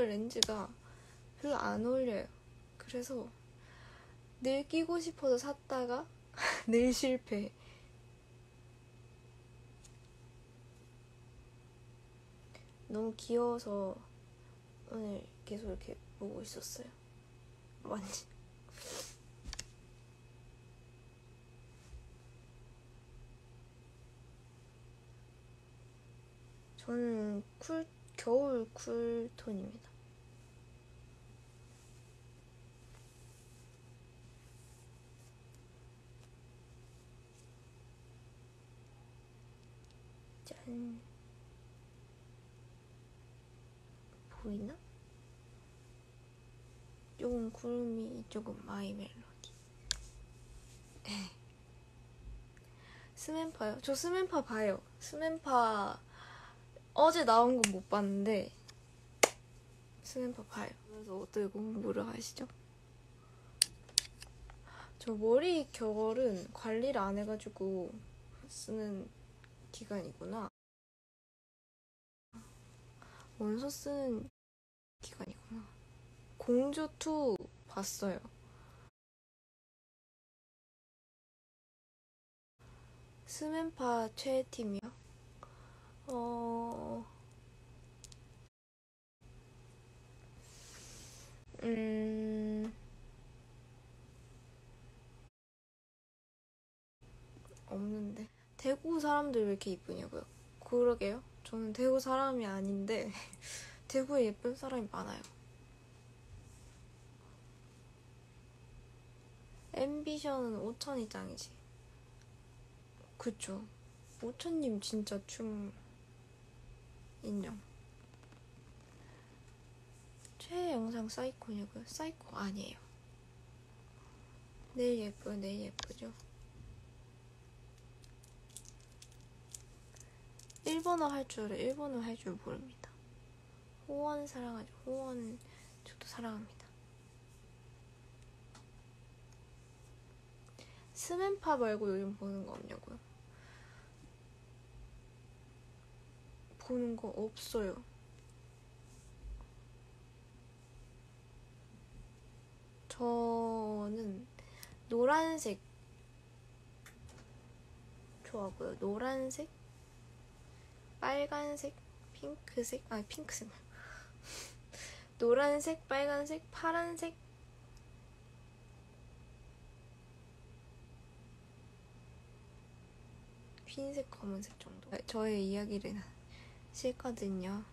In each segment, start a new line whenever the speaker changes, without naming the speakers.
보니까 렌즈가 별로 안 어울려요. 그래서 늘 끼고 싶어서 샀다가 늘 실패. 너무 귀여워서 오늘 계속 이렇게 보고 있었어요. 완전. 저는 쿨 겨울 쿨톤입니다. 짠. 보이나? 이쪽은 구름이, 이쪽은 마이 멜로디. 스맨파요? 저 스맨파 봐요. 스맨파 어제 나온 건 못 봤는데 스맨파 봐요. 그래서 어떻게 공부를 하시죠? 저 머리 결은 관리를 안 해가지고 쓰는 기간이구나. 원서 쓰는 기간이구나. 공주2 봤어요. 스맨파 최애팀이요? 어... 음... 없는데. 대구 사람들 왜 이렇게 이쁘냐고요? 그러게요. 저는 대구 사람이 아닌데 대구에 예쁜 사람이 많아요. Ambition은 오천이 짱이지. 그쵸. 오천님 진짜 춤 인정. 최애 영상 사이코냐고요? 사이코 아니에요. 네일 예뻐요, 네일 예쁘죠? 일본어 할 줄을 일본어 할 줄 모릅니다. 호원 사랑하죠. 호원 저도 사랑합니다. 스맨파 말고 요즘 보는 거 없냐고요? 보는 거 없어요. 저는 노란색 좋아하고요. 노란색, 빨간색, 핑크색, 아니 핑크색 노란색, 빨간색, 파란색, 흰색, 검은색 정도. 저의 이야기를 싫거든요.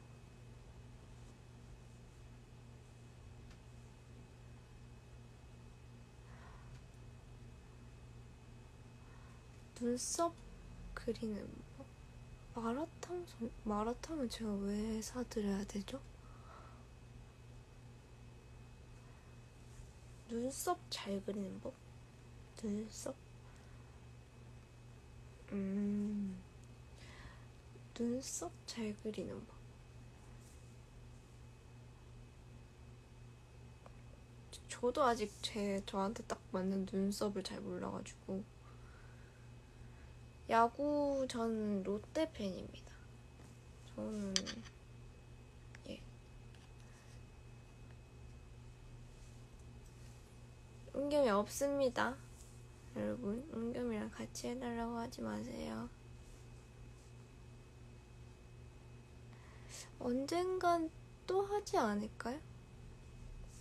눈썹 그리는 뭐? 마라탕 마라탕은 제가 왜 사드려야 되죠? 눈썹 잘 그리는 법? 눈썹? 음, 눈썹 잘 그리는 법. 저도 아직 제 저한테 딱 맞는 눈썹을 잘 몰라가지고 야구 전 롯데 팬입니다. 저는 예 은겸이 없습니다. 여러분 은겸이랑 같이 해달라고 하지 마세요. 언젠간 또 하지 않을까요?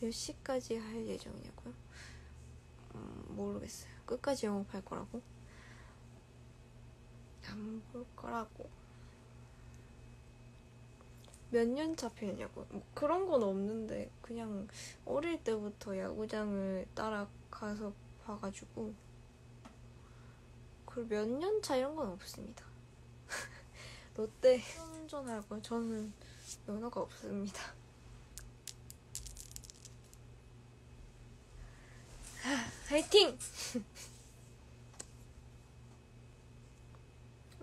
몇 시까지 할 예정이냐고요? 음, 모르겠어요. 끝까지 영업할 거라고? 안 볼 거라고. 몇 년 차 팬이냐고. 뭐 그런 건 없는데 그냥 어릴 때부터 야구장을 따라가서 봐가지고 그리고 몇 년 차 이런 건 없습니다. 롯데 운전하고 저는 면허가 없습니다. 화이팅!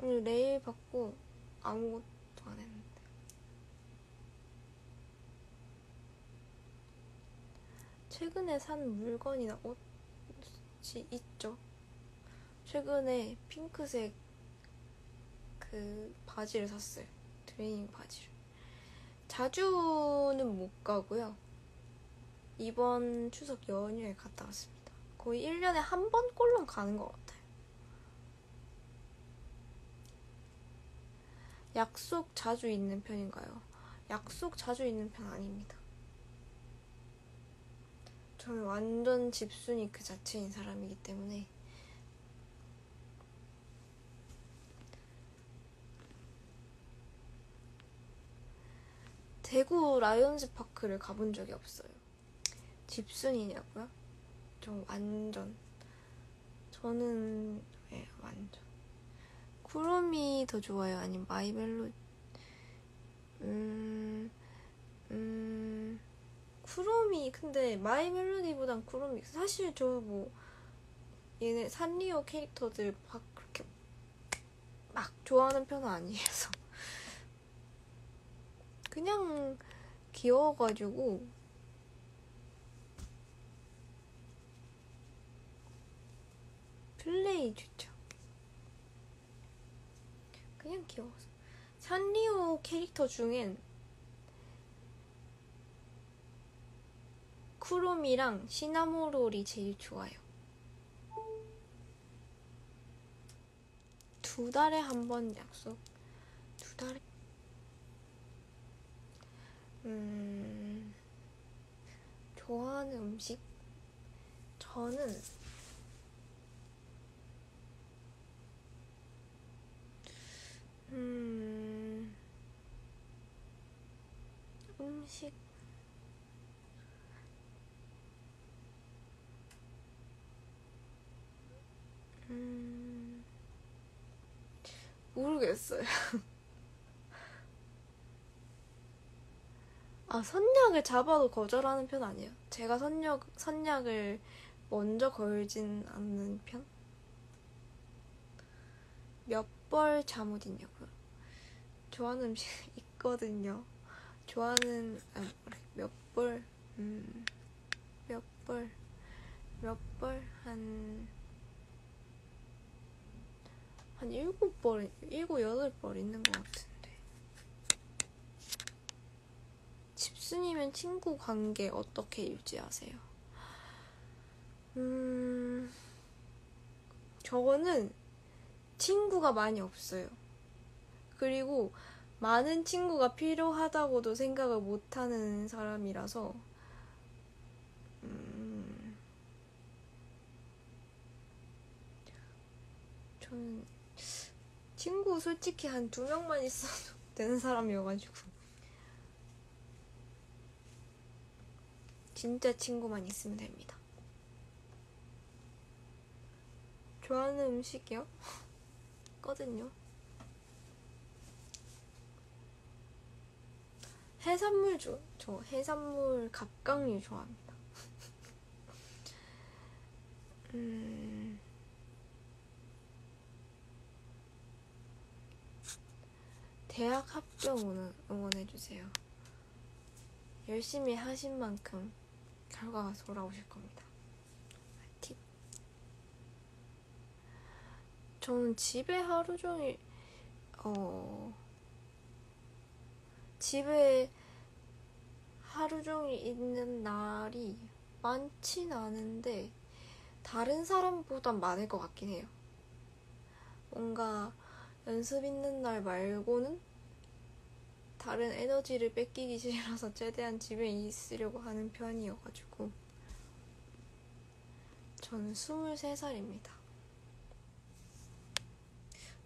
오늘 내일 받고 아무것도 안 했는데. 최근에 산 물건이나 옷이 있죠. 최근에 핑크색 그 바지를 샀어요. 트레이닝 바지를. 자주는 못못 가고요. 이번 추석 연휴에 갔다 왔습니다. 거의 1년에 한 번꼴로 가는 것 같아요. 약속 자주 있는 편인가요? 약속 자주 있는 편 아닙니다. 저는 완전 집순이 그 자체인 사람이기 때문에 대구 라이온즈 파크를 가본 적이 없어요. 집순이냐고요? 저 완전 저는 예 완전 쿠로미 더 좋아요? 아니면 마이멜로 음 음, 쿠로미 근데 마이 멜로디보단 쿠로미 사실 저 뭐 얘네 산리오 캐릭터들 막 그렇게 막 좋아하는 편은 아니어서. 그냥 귀여워가지고. 플레이 좋죠 그냥 귀여워서 산리오 캐릭터 중엔 쿠로미랑 시나모롤이 제일 좋아요. 두 달에 한 번 약속. 두 달에. 음, 좋아하는 음식? 저는 음, 음식 음, 모르겠어요. 아, 선약을 잡아도 거절하는 편 아니에요. 제가 선약, 선약을 먼저 걸진 않는 편? 몇 벌 잠옷 있냐고요? 좋아하는 음식 있거든요. 좋아하는, 아, 몇 벌, 음, 몇 벌, 몇 벌, 한, 한 일곱 벌, 일곱 여덟 벌 있는 것 같은데. 집순이면 친구 관계 어떻게 유지하세요? 음, 저거는 친구가 많이 없어요. 그리고 많은 친구가 필요하다고도 생각을 못하는 사람이라서, 음, 저는 친구 솔직히 한 두 명만 있어도 되는 사람이어가지고 진짜 친구만 있으면 됩니다. 좋아하는 음식이요? 거든요. 해산물 좋아. 저 해산물 갑각류 좋아합니다. 음. 대학 합격 응원해주세요. 열심히 하신 만큼 결과가 돌아오실 겁니다. 팁. 저는 집에 하루 종일, 어, 집에 하루 종일 있는 날이 많진 않은데, 다른 사람보단 많을 것 같긴 해요. 뭔가, 연습 있는 날 말고는 다른 에너지를 뺏기기 싫어서 최대한 집에 있으려고 하는 편이어가지고 저는 23살입니다.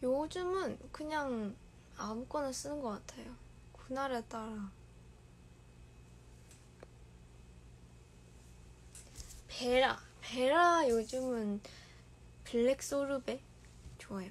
요즘은 그냥 아무거나 쓰는 것 같아요. 그날에 따라. 베라. 베라 요즘은 블랙 소르베 좋아요.